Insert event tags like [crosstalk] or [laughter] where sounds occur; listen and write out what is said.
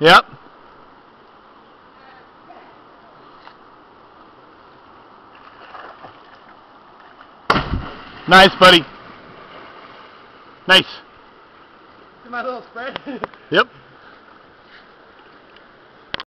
Yep. Nice, buddy. Nice. See my little spread? [laughs] Yep.